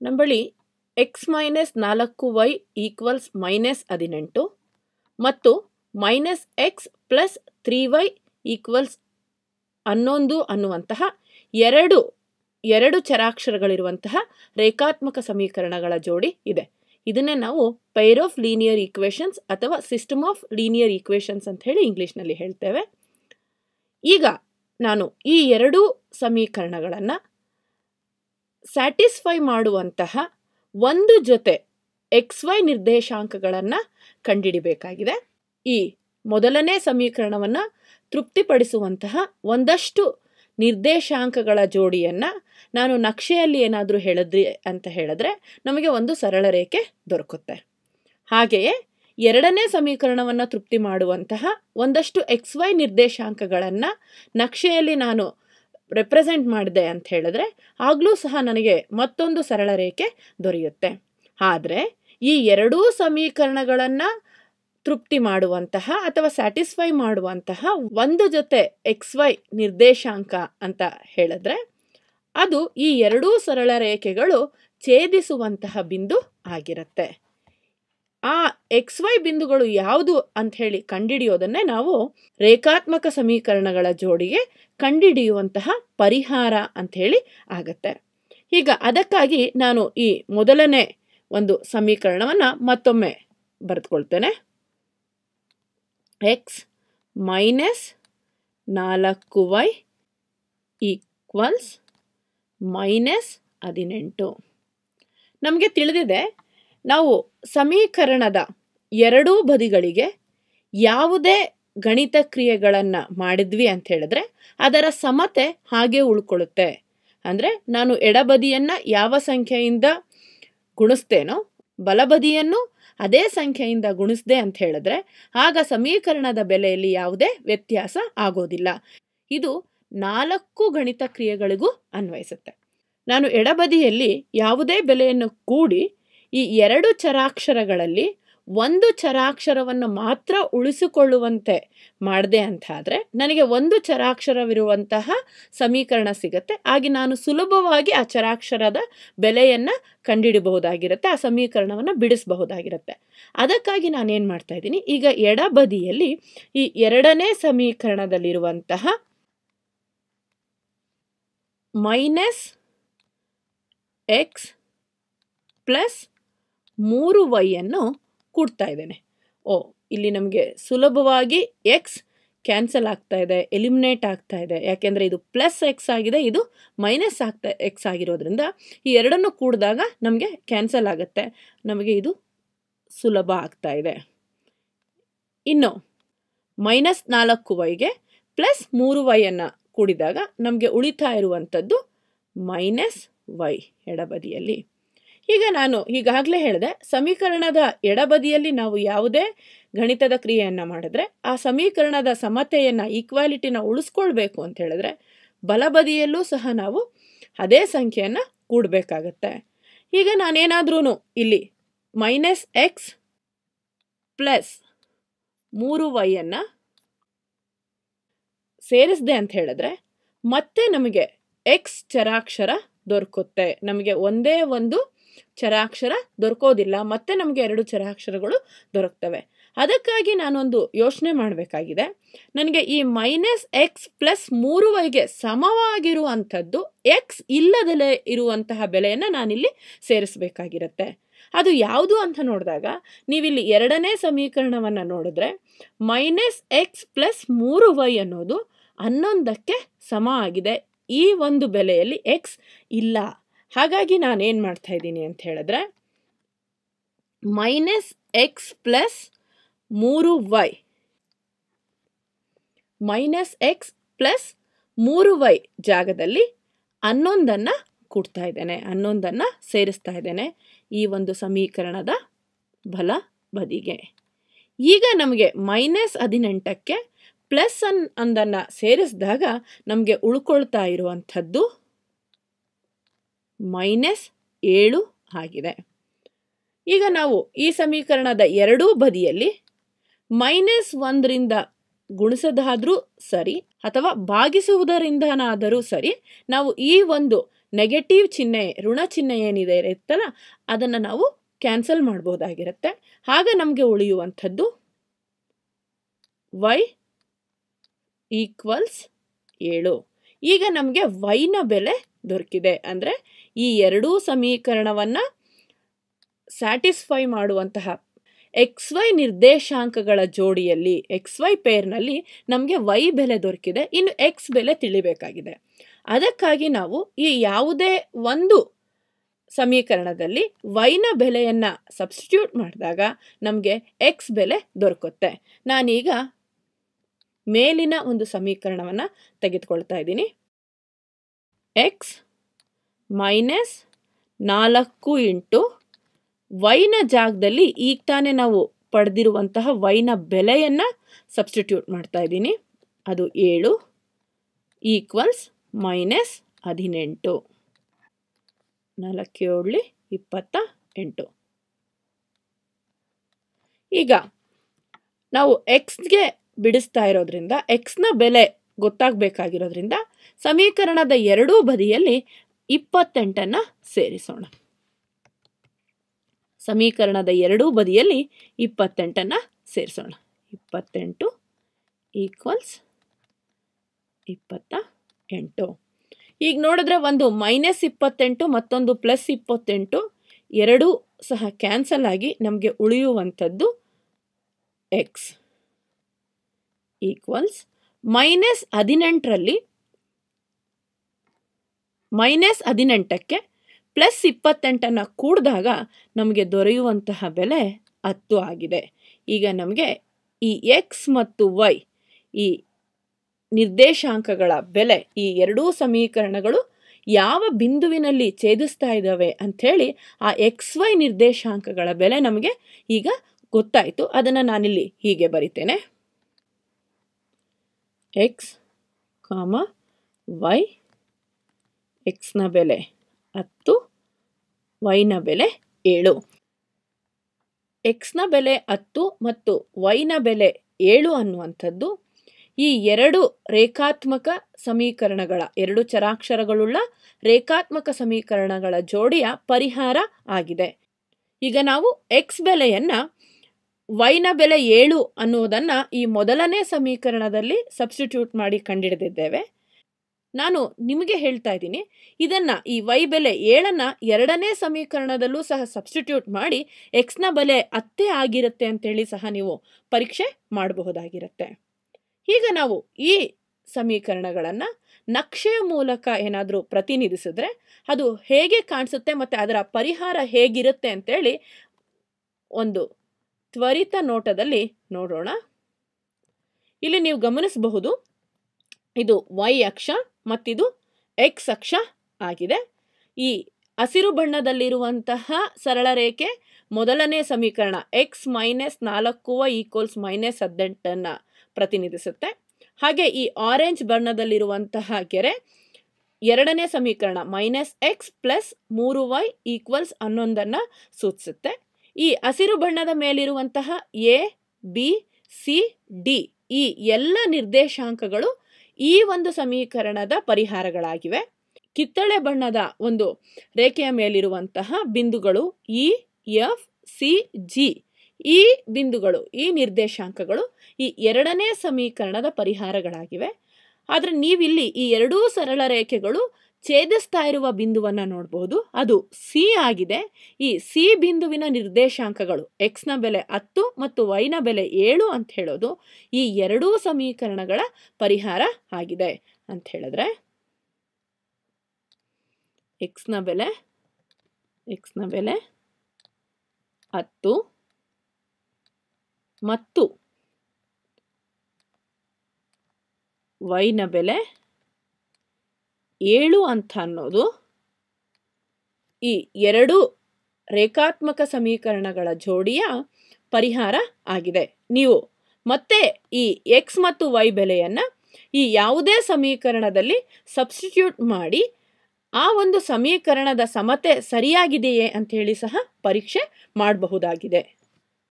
ನಮ್ಮ ಬಳಿ X minus ನಾಲ್ಕು ವೈ ಈಕ್ವಲ್ಸ್ ಮೈನಸ್ ಹದಿನೆಂಟು ಮತ್ತು minus x plus three y equals ಹನ್ನೊಂದು ಅನ್ನುವಂತಹ ಎರಡು ಎರಡು ಚರಾಕ್ಷರಗಳಿರುವಂತಹ ರೇಖಾತ್ಮಕ ಸಮೀಕರಣಗಳ ಜೋಡಿ ಇದೆ. ಇದನ್ನೇ ನಾವು ಪೈರ್ ಆಫ್ ಲೀನಿಯರ್ ಈಕ್ವೇಷನ್ಸ್ ಅಥವಾ ಸಿಸ್ಟಮ್ ಆಫ್ ಲೀನಿಯರ್ ಈಕ್ವೇಷನ್ಸ್ ಅಂತ ಹೇಳಿ ಇಂಗ್ಲೀಷ್ನಲ್ಲಿ ಹೇಳ್ತೇವೆ. ಈಗ ನಾನು ಈ ಎರಡೂ ಸಮೀಕರಣಗಳನ್ನು ಸ್ಯಾಟಿಸ್ಫೈ ಮಾಡುವಂತಹ ಒಂದು ಜೊತೆ ಎಕ್ಸ್ ವೈ ನಿರ್ದೇಶಾಂಕಗಳನ್ನು ಕಂಡಿಡಿಬೇಕಾಗಿದೆ. ಈ ಮೊದಲನೇ ಸಮೀಕರಣವನ್ನು ತೃಪ್ತಿಪಡಿಸುವಂತಹ ಒಂದಷ್ಟು ನಿರ್ದೇಶಾಂಕಗಳ ಜೋಡಿಯನ್ನು ನಾನು ನಕ್ಷೆಯಲ್ಲಿ ಏನಾದರೂ ಹೇಳಿದ್ರಿ ಅಂತ ಹೇಳಿದ್ರೆ ನಮಗೆ ಒಂದು ಸರಳ ರೇಖೆ ದೊರಕುತ್ತೆ. ಹಾಗೆಯೇ ಎರಡನೇ ಸಮೀಕರಣವನ್ನು ತೃಪ್ತಿ ಮಾಡುವಂತಹ ಒಂದಷ್ಟು ಎಕ್ಸ್ ವೈ ನಿರ್ದೇಶಾಂಕಗಳನ್ನು ನಕ್ಷೆಯಲ್ಲಿ ನಾನು ರೆಪ್ರೆಸೆಂಟ್ ಮಾಡಿದೆ ಅಂತ ಹೇಳಿದ್ರೆ ಆಗಲೂ ಸಹ ನನಗೆ ಮತ್ತೊಂದು ಸರಳ ರೇಖೆ ದೊರೆಯುತ್ತೆ. ಆದರೆ ಈ ಎರಡೂ ಸಮೀಕರಣಗಳನ್ನು ತೃಪ್ತಿ ಮಾಡುವಂತಹ ಅಥವಾ ಸ್ಯಾಟಿಸ್ಫೈ ಮಾಡುವಂತಹ ಒಂದು ಜೊತೆ ಎಕ್ಸ್ ವೈ ನಿರ್ದೇಶಾಂಕ ಅಂತ ಹೇಳಿದ್ರೆ ಅದು ಈ ಎರಡೂ ಸರಳ ರೇಖೆಗಳು ಛೇದಿಸುವಂತಹ ಬಿಂದು ಆಗಿರುತ್ತೆ. ಆ ಎಕ್ಸ್ ವೈ ಬಿಂದುಗಳು ಯಾವುದು ಅಂತ ಹೇಳಿ ಕಂಡುಹಿಡಿಯೋದನ್ನೇ ನಾವು ರೇಖಾತ್ಮಕ ಸಮೀಕರಣಗಳ ಜೋಡಿಗೆ ಕಂಡಿಡಿಯುವಂತಹ ಪರಿಹಾರ ಅಂತ ಹೇಳಿ ಆಗತ್ತೆ. ಈಗ ಅದಕ್ಕಾಗಿ ನಾನು ಈ ಮೊದಲನೇ ಒಂದು ಸಮೀಕರಣವನ್ನು ಮತ್ತೊಮ್ಮೆ ಬರೆದುಕೊಳ್ತೇನೆ. ಎಕ್ಸ್ ಮೈನಸ್ ನಾಲ್ಕು ವೈ ಈಕ್ವಲ್ಸ್ ಮೈನಸ್ ಹದಿನೆಂಟು. ನಮಗೆ ತಿಳಿದಿದೆ ನಾವು ಸಮೀಕರಣದ ಎರಡೂ ಬದಿಗಳಿಗೆ ಯಾವುದೇ ಗಣಿತ ಕ್ರಿಯೆಗಳನ್ನು ಮಾಡಿದ್ವಿ ಅಂತ ಹೇಳಿದ್ರೆ ಅದರ ಸಮತೆ ಹಾಗೆ ಉಳ್ಕೊಳ್ಳುತ್ತೆ. ಅಂದರೆ ನಾನು ಎಡಬದಿಯನ್ನು ಯಾವ ಸಂಖ್ಯೆಯಿಂದ ಗುಣಿಸ್ತೇನೋ ಬಲಬದಿಯನ್ನು ಅದೇ ಸಂಖ್ಯೆಯಿಂದ ಗುಣಿಸ್ದೆ ಅಂತ ಹೇಳಿದ್ರೆ ಆಗ ಸಮೀಕರಣದ ಬೆಲೆಯಲ್ಲಿ ಯಾವುದೇ ವ್ಯತ್ಯಾಸ ಆಗೋದಿಲ್ಲ. ಇದು ನಾಲ್ಕು ಗಣಿತ ಕ್ರಿಯೆಗಳಿಗೂ ಅನ್ವಯಿಸುತ್ತೆ. ನಾನು ಎಡಬದಿಯಲ್ಲಿ ಯಾವುದೇ ಬೆಲೆಯನ್ನು ಕೂಡಿ ಈ ಎರಡು ಚರಾಕ್ಷರಗಳಲ್ಲಿ ಒಂದು ಚರಾಕ್ಷರವನ್ನು ಮಾತ್ರ ಉಳಿಸಿಕೊಳ್ಳುವಂತೆ ಮಾಡಿದೆ ಅಂತಾದರೆ ನನಗೆ ಒಂದು ಚರಾಕ್ಷರವಿರುವಂತಹ ಸಮೀಕರಣ ಸಿಗುತ್ತೆ. ಹಾಗೆ ನಾನು ಸುಲಭವಾಗಿ ಆ ಚರಾಕ್ಷರದ ಬೆಲೆಯನ್ನು ಕಂಡುಹಿಡಬಹುದಾಗಿರುತ್ತೆ ಆ ಸಮೀಕರಣವನ್ನು ಬಿಡಿಸಬಹುದಾಗಿರುತ್ತೆ. ಅದಕ್ಕಾಗಿ ನಾನೇನು ಮಾಡ್ತಾ ಇದ್ದೀನಿ, ಈಗ ಎಡಬದಿಯಲ್ಲಿ ಈ ಎರಡನೇ ಸಮೀಕರಣದಲ್ಲಿರುವಂತಹ ಮೈನಸ್ ಎಕ್ಸ್ ಪ್ಲಸ್ ಮೂರು ವೈಯನ್ನು ಕೊಡ್ತಾ ಇದ್ದೇನೆ. ಓ, ಇಲ್ಲಿ ನಮಗೆ ಸುಲಭವಾಗಿ ಎಕ್ಸ್ ಕ್ಯಾನ್ಸಲ್ ಆಗ್ತಾ ಇದೆ ಎಲಿಮಿನೇಟ್ ಆಗ್ತಾ ಇದೆ. ಯಾಕೆಂದರೆ ಇದು ಪ್ಲಸ್ ಎಕ್ಸ್ ಆಗಿದೆ, ಇದು ಮೈನಸ್ ಆಗ್ತಾ ಎಕ್ಸ್ ಆಗಿರೋದ್ರಿಂದ ಈ ಎರಡನ್ನು ಕೂಡಿದಾಗ ನಮಗೆ ಕ್ಯಾನ್ಸಲ್ ಆಗುತ್ತೆ. ನಮಗೆ ಇದು ಸುಲಭ ಆಗ್ತಾ ಇದೆ. ಇನ್ನು ಮೈನಸ್ ನಾಲ್ಕು ವೈಗೆ ಪ್ಲಸ್ ಮೂರು ವೈಯನ್ನು ಕೂಡಿದಾಗ ನಮಗೆ ಉಳಿತಾ ಇರುವಂಥದ್ದು ಮೈನಸ್ ವೈ ಎಡಬದಿಯಲ್ಲಿ. ಈಗ ನಾನು ಈಗಾಗಲೇ ಹೇಳಿದೆ, ಸಮೀಕರಣದ ಎಡಬದಿಯಲ್ಲಿ ನಾವು ಯಾವುದೇ ಗಣಿತದ ಕ್ರಿಯೆಯನ್ನು ಮಾಡಿದ್ರೆ, ಆ ಸಮೀಕರಣದ ಸಮತೆಯನ್ನು ಈಕ್ವಾಲಿಟಿನ ಉಳಿಸ್ಕೊಳ್ಬೇಕು ಅಂತ ಹೇಳಿದ್ರೆ, ಬಲಬದಿಯಲ್ಲೂ ಸಹ ನಾವು ಅದೇ ಸಂಖ್ಯೆಯನ್ನು ಕೂಡಬೇಕಾಗತ್ತೆ. ಈಗ ನಾನೇನಾದ್ರೂ ಇಲ್ಲಿ ಮೈನಸ್ ಎಕ್ಸ್ ಪ್ಲಸ್ ಮೂರು ವೈಯನ್ನು ಸೇರಿಸಿದೆ ಅಂತ ಹೇಳಿದ್ರೆ, ಮತ್ತೆ ನಮಗೆ ಎಕ್ಸ್ ಚರಾಕ್ಷರ ದೊರಕುತ್ತೆ. ನಮಗೆ ಒಂದೇ ಒಂದು ಚರಾಕ್ಷರ ದೊರಕೋದಿಲ್ಲ. ಮತ್ತೆ ನಮಗೆ ಎರಡು ಚರಾಕ್ಷರಗಳು ದೊರಕ್ತವೆ. ಅದಕ್ಕಾಗಿ ನಾನೊಂದು ಯೋಚನೆ ಮಾಡಬೇಕಾಗಿದೆ. ನನಗೆ ಈ ಮೈನಸ್ ಎಕ್ಸ್ ಪ್ಲಸ್ ಮೂರು ವೈಗೆ ಸಮವಾಗಿರುವಂಥದ್ದು ಎಕ್ಸ್ ಇಲ್ಲದಲೇ ಇರುವಂತಹ ಬೆಲೆಯನ್ನು ನಾನಿಲ್ಲಿ ಸೇರಿಸಬೇಕಾಗಿರುತ್ತೆ. ಅದು ಯಾವುದು ಅಂತ ನೋಡಿದಾಗ ನೀವಿಲ್ಲಿ ಎರಡನೇ ಸಮೀಕರಣವನ್ನು ನೋಡಿದ್ರೆ ಮೈನಸ್ ಎಕ್ಸ್ ಪ್ಲಸ್ ಮೂರು ವೈ ಅನ್ನೋದು ಹನ್ನೊಂದಕ್ಕೆ ಸಮ ಆಗಿದೆ. ಈ ಒಂದು ಬೆಲೆಯಲ್ಲಿ ಎಕ್ಸ್ ಇಲ್ಲ. ಹಾಗಾಗಿ ನಾನೇನು ಮಾಡ್ತಾ ಇದ್ದೀನಿ ಅಂತ ಹೇಳಿದ್ರೆ, ಮೈನಸ್ ಎಕ್ಸ್ ಪ್ಲಸ್ ಮೂರು ವೈ ಮೈನಸ್ ಎಕ್ಸ್ ಪ್ಲಸ್ ಮೂರು ವೈ ಜಾಗದಲ್ಲಿ ಹನ್ನೊಂದನ್ನು ಕೊಡ್ತಾ ಇದ್ದೇನೆ ಹನ್ನೊಂದನ್ನು ಸೇರಿಸ್ತಾ ಇದ್ದೇನೆ ಈ ಒಂದು ಸಮೀಕರಣದ ಬಲ ಬದಿಗೆ. ಈಗ ನಮಗೆ ಮೈನಸ್ ಹದಿನೆಂಟಕ್ಕೆ ಪ್ಲಸ್ ಅನ್ ಒಂದನ್ನು ಸೇರಿಸಿದಾಗ ನಮಗೆ ಉಳ್ಕೊಳ್ತಾ ಇರುವಂಥದ್ದು ಮೈನಸ್ ಏಳು ಆಗಿದೆ. ಈಗ ನಾವು ಈ ಸಮೀಕರಣದ ಎರಡೂ ಬದಿಯಲ್ಲಿ ಮೈನಸ್ ಒಂದರಿಂದ ಗುಣಿಸೋದಾದರೂ ಸರಿ ಅಥವಾ ಭಾಗಿಸುವುದರಿಂದನಾದರೂ ಸರಿ ನಾವು ಈ ಒಂದು ನೆಗೆಟಿವ್ ಚಿಹ್ನೆ, ಋಣ ಚಿಹ್ನೆ ಏನಿದೆ ಇರುತ್ತಲ್ಲ, ಅದನ್ನು ನಾವು ಕ್ಯಾನ್ಸಲ್ ಮಾಡ್ಬೋದಾಗಿರುತ್ತೆ. ಆಗ ನಮಗೆ ಉಳಿಯುವಂಥದ್ದು ವೈ ಈಕ್ವಲ್ಸ್ ಏಳು. ಈಗ ನಮಗೆ ವೈನ ಬೆಲೆ ದೊರಕಿದೆ. ಅಂದರೆ ಈ ಎರಡೂ ಸಮೀಕರಣವನ್ನು ಸ್ಯಾಟಿಸ್ಫೈ ಮಾಡುವಂತಹ ಎಕ್ಸ್ ವೈ ನಿರ್ದೇಶಾಂಕಗಳ ಜೋಡಿಯಲ್ಲಿ ಎಕ್ಸ್ ವೈ ಪೇರ್ನಲ್ಲಿ ನಮಗೆ ವೈ ಬೆಲೆ ದೊರಕಿದೆ, ಇನ್ನು ಎಕ್ಸ್ ಬೆಲೆ ತಿಳಿಬೇಕಾಗಿದೆ. ಅದಕ್ಕಾಗಿ ನಾವು ಈ ಯಾವುದೇ ಒಂದು ಸಮೀಕರಣದಲ್ಲಿ ವೈನ ಬೆಲೆಯನ್ನು ಸಬ್ಸ್ಟಿಟ್ಯೂಟ್ ಮಾಡಿದಾಗ ನಮಗೆ ಎಕ್ಸ್ ಬೆಲೆ ದೊರಕುತ್ತೆ. ನಾನೀಗ ಮೇಲಿನ ಒಂದು ಸಮೀಕರಣವನ್ನು ತೆಗೆದುಕೊಳ್ತಾ ಇದ್ದೀನಿ. ಎಕ್ಸ್ ಮೈನಸ್ ನಾಲ್ಕು ಇಂಟು ವೈನ ಜಾಗದಲ್ಲಿ ಈಗ ತಾನೇ ನಾವು ಪಡೆದಿರುವಂತಹ ವೈನ ಬೆಲೆಯನ್ನು ಸಬ್ಸ್ಟಿಟ್ಯೂಟ್ ಮಾಡ್ತಾ ಇದ್ದೀನಿ. ಅದು ಏಳು ಈಕ್ವಲ್ಸ್ ಮೈನಸ್ ಹದಿನೆಂಟು. ನಾಲ್ಕೇಳಿ ಇಪ್ಪತ್ತ ಎಂಟು. ಈಗ ನಾವು ಎಕ್ಸ್ಗೆ ಬಿಡಿಸ್ತಾ ಇರೋದ್ರಿಂದ ಎಕ್ಸ್ನ ಬೆಲೆ ಗೊತ್ತಾಗಬೇಕಾಗಿರೋದ್ರಿಂದ ಸಮೀಕರಣದ ಎರಡೂ ಬದಿಯಲ್ಲಿ ಇಪ್ಪತ್ತೆಂಟನ್ನು ಸೇರಿಸೋಣ. ಸಮೀಕರಣದ ಎರಡೂ ಬದಿಯಲ್ಲಿ ಇಪ್ಪತ್ತೆಂಟನ್ನು ಸೇರಿಸೋಣ. ಇಪ್ಪತ್ತೆಂಟು ಈಕ್ವಲ್ಸ್ ಇಪ್ಪತ್ತ ಎಂಟು ಈಗ ನೋಡಿದ್ರೆ ಒಂದು ಮೈನಸ್ ಇಪ್ಪತ್ತೆಂಟು, ಮತ್ತೊಂದು ಪ್ಲಸ್ ಇಪ್ಪತ್ತೆಂಟು, ಎರಡೂ ಸಹ ಕ್ಯಾನ್ಸಲ್ ಆಗಿ ನಮಗೆ ಉಳಿಯುವಂಥದ್ದು ಎಕ್ಸ್ ಈಕ್ವಲ್ಸ್ ಮೈನಸ್ ಹದಿನೆಂಟರಲ್ಲಿ, ಮೈನಸ್ ಹದಿನೆಂಟಕ್ಕೆ ಪ್ಲಸ್ ಇಪ್ಪತ್ತೆಂಟನ್ನು ಕೂಡಿದಾಗ ನಮಗೆ ದೊರೆಯುವಂತಹ ಬೆಲೆ ಹತ್ತು ಆಗಿದೆ. ಈಗ ನಮಗೆ ಈ ಎಕ್ಸ್ ಮತ್ತು ವೈ ಈ ನಿರ್ದೇಶಾಂಕಗಳ ಬೆಲೆ, ಈ ಎರಡೂ ಸಮೀಕರಣಗಳು ಯಾವ ಬಿಂದುವಿನಲ್ಲಿ ಛೇದಿಸ್ತಾ ಇದ್ದಾವೆ ಅಂಥೇಳಿ ಆ ಎಕ್ಸ್ ವೈ ನಿರ್ದೇಶಾಂಕಗಳ ಬೆಲೆ ನಮಗೆ ಈಗ ಗೊತ್ತಾಯಿತು. ಅದನ್ನು ನಾನಿಲ್ಲಿ ಹೀಗೆ ಬರಿತೇನೆ. ಎಕ್ಸ್ ಕಾಮ ವೈ ಎಕ್ಸ್ನ ಬೆಲೆ ಹತ್ತು ವೈನ ಬೆಲೆ ಏಳು. ಎಕ್ಸ್ನ ಬೆಲೆ ಹತ್ತು ಮತ್ತು ವೈನ ಬೆಲೆ ಏಳು ಅನ್ನುವಂಥದ್ದು ಈ ಎರಡು ರೇಖಾತ್ಮಕ ಸಮೀಕರಣಗಳ, ಎರಡು ಚರಾಕ್ಷರಗಳುಳ್ಳ ರೇಖಾತ್ಮಕ ಸಮೀಕರಣಗಳ ಜೋಡಿಯ ಪರಿಹಾರ ಆಗಿದೆ. ಈಗ ನಾವು ಎಕ್ಸ್ ಬೆಲೆಯನ್ನು ವೈನ ಬೆಲೆ ಏಳು ಅನ್ನುವುದನ್ನು ಈ ಮೊದಲನೇ ಸಮೀಕರಣದಲ್ಲಿ ಸಬ್ಸ್ಟಿಟ್ಯೂಟ್ ಮಾಡಿ ಕಂಡಿಡಿದಿದ್ದೇವೆ. ನಾನು ನಿಮಗೆ ಹೇಳ್ತಾ ಇದ್ದೀನಿ, ಇದನ್ನು ಈ ವೈ ಬೆಲೆ ಏಳನ್ನು ಎರಡನೇ ಸಮೀಕರಣದಲ್ಲೂ ಸಹ ಸಬ್ಸ್ಟಿಟ್ಯೂಟ್ ಮಾಡಿ ಎಕ್ಸ್ನ ಬೆಲೆ ಅತ್ತೆ ಆಗಿರುತ್ತೆ ಅಂತೇಳಿ ಸಹ ನೀವು ಪರೀಕ್ಷೆ ಮಾಡಬಹುದಾಗಿರುತ್ತೆ. ಈಗ ನಾವು ಈ ಸಮೀಕರಣಗಳನ್ನು ನಕ್ಷೆಯ ಮೂಲಕ ಏನಾದರೂ ಪ್ರತಿನಿಧಿಸಿದ್ರೆ ಅದು ಹೇಗೆ ಕಾಣಿಸುತ್ತೆ ಮತ್ತು ಅದರ ಪರಿಹಾರ ಹೇಗಿರುತ್ತೆ ಅಂತೇಳಿ ಒಂದು ತ್ವರಿತ ನೋಟದಲ್ಲಿ ನೋಡೋಣ. ಇಲ್ಲಿ ನೀವು ಗಮನಿಸಬಹುದು, ಇದು ವೈ ಅಕ್ಷ ಮತ್ತಿದು ಎಕ್ಸ್ ಅಕ್ಷ ಆಗಿದೆ. ಈ ಹಸಿರು ಬಣ್ಣದಲ್ಲಿರುವಂತಹ ಸರಳ ರೇಖೆ ಮೊದಲನೇ ಸಮೀಕರಣ ಎಕ್ಸ್ ಮೈನಸ್ ನಾಲ್ಕು ಈಕ್ವಲ್ಸ್ ಮೈನಸ್ ಹದಿನೆಂಟನ್ನು ಪ್ರತಿನಿಧಿಸುತ್ತೆ. ಹಾಗೆ ಈ ಆರೆಂಜ್ ಬಣ್ಣದಲ್ಲಿರುವಂತಹ ಗೆರೆ ಎರಡನೇ ಸಮೀಕರಣ ಮೈನಸ್ ಎಕ್ಸ್ ಪ್ಲಸ್ ಮೂರು ವೈ ಈಕ್ವಲ್ಸ್ ಹನ್ನೊಂದನ್ನು ಸೂಚಿಸುತ್ತೆ. ಈ ಹಸಿರು ಬಣ್ಣದ ಮೇಲಿರುವಂತಹ ಎ, ಬಿ, ಸಿ, ಡಿ ಈ ಎಲ್ಲ ನಿರ್ದೇಶಾಂಕಗಳು ಈ ಒಂದು ಸಮೀಕರಣದ ಪರಿಹಾರಗಳಾಗಿವೆ. ಕಿತ್ತಳೆ ಬಣ್ಣದ ಒಂದು ರೇಖೆಯ ಮೇಲಿರುವಂತಹ ಬಿಂದುಗಳು ಇ, ಎಫ್, ಸಿ, ಜಿ ಈ ಬಿಂದುಗಳು, ಈ ನಿರ್ದೇಶಾಂಕಗಳು ಈ ಎರಡನೇ ಸಮೀಕರಣದ ಪರಿಹಾರಗಳಾಗಿವೆ. ಆದರೆ ನೀವಿಲ್ಲಿ ಈ ಎರಡೂ ಸರಳ ರೇಖೆಗಳು ಛೇದಿಸ್ತಾ ಇರುವ ಬಿಂದುವನ್ನು ನೋಡಬಹುದು ಅದು ಸಿ ಆಗಿದೆ. ಈ ಸಿ ಬಿಂದುವಿನ ನಿರ್ದೇಶಾಂಕಗಳು ಎಕ್ಸ್ನ ಬೆಲೆ ಹತ್ತು ಮತ್ತು ವೈನ ಬೆಲೆ ಏಳು ಅಂತ ಹೇಳೋದು ಈ ಎರಡೂ ಸಮೀಕರಣಗಳ ಪರಿಹಾರ ಆಗಿದೆ ಅಂತ ಹೇಳಿದ್ರೆ ಎಕ್ಸ್ನ ಬೆಲೆ ಎಕ್ಸ್ನ ಬೆಲೆ ಹತ್ತು ಮತ್ತು ವೈನ ಬೆಲೆ ಏಳು ಅಂತ ಅನ್ನೋದು ಈ ಎರಡು ರೇಖಾತ್ಮಕ ಸಮೀಕರಣಗಳ ಜೋಡಿಯ ಪರಿಹಾರ ಆಗಿದೆ. ನೀವು ಮತ್ತೆ ಈ ಎಕ್ಸ್ ಮತ್ತು ವೈ ಬೆಲೆಯನ್ನು ಈ ಯಾವುದೇ ಸಮೀಕರಣದಲ್ಲಿ ಸಬ್ಸ್ಟಿಟ್ಯೂಟ್ ಮಾಡಿ ಆ ಒಂದು ಸಮೀಕರಣದ ಸಮತೆ ಸರಿಯಾಗಿದೆಯೇ ಅಂತ ಹೇಳಿ ಸಹ ಪರೀಕ್ಷೆ ಮಾಡಬಹುದಾಗಿದೆ.